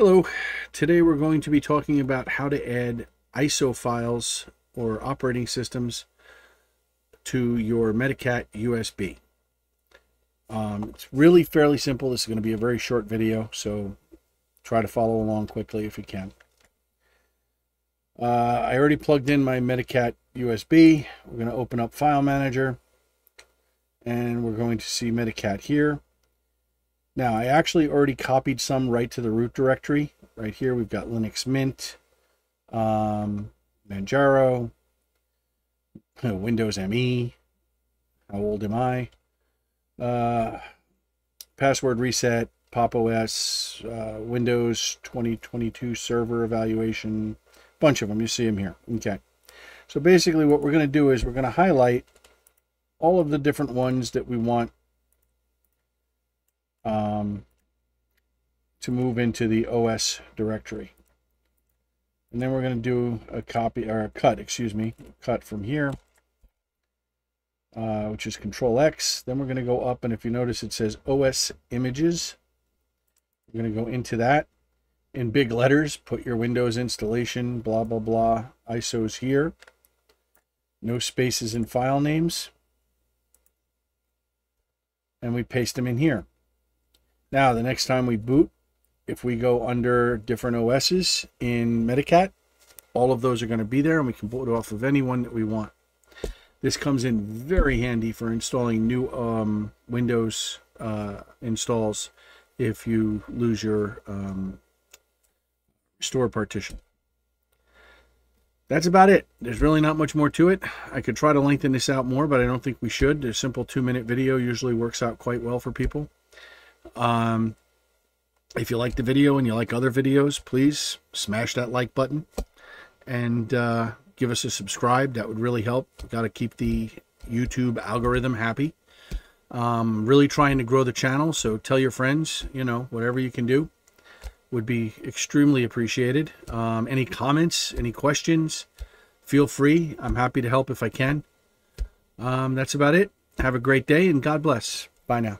Hello, today we're going to be talking about how to add ISO files or operating systems to your Medicat USB. Um, it's really fairly simple. This is going to be a very short video, so try to follow along quickly if you can. Uh, I already plugged in my Medicat USB. We're going to open up File Manager, and we're going to see Medicat here. Now, I actually already copied some right to the root directory. Right here, we've got Linux Mint, um, Manjaro, Windows ME. How old am I? Uh, password reset, Pop OS, uh, Windows 2022 server evaluation, bunch of them. You see them here. Okay. So basically what we're going to do is we're going to highlight all of the different ones that we want um, to move into the OS directory. And then we're going to do a copy or a cut, excuse me, cut from here, uh, which is Control X. Then we're going to go up, and if you notice, it says OS images. We're going to go into that in big letters. Put your Windows installation, blah blah blah, ISOs here. No spaces in file names, and we paste them in here. Now, the next time we boot, if we go under different OSs in Medicat, all of those are going to be there and we can boot off of any one that we want. This comes in very handy for installing new um, Windows uh, installs if you lose your um, restore partition. That's about it. There's really not much more to it. I could try to lengthen this out more, but I don't think we should. A simple two-minute video usually works out quite well for people. Um, if you like the video and you like other videos, please smash that like button and uh, give us a subscribe. That would really help. Got to keep the YouTube algorithm happy. Um, really trying to grow the channel, so tell your friends, you know, whatever you can do would be extremely appreciated. Um, any comments, any questions, feel free. I'm happy to help if I can. Um, that's about it. Have a great day and God bless. Bye now.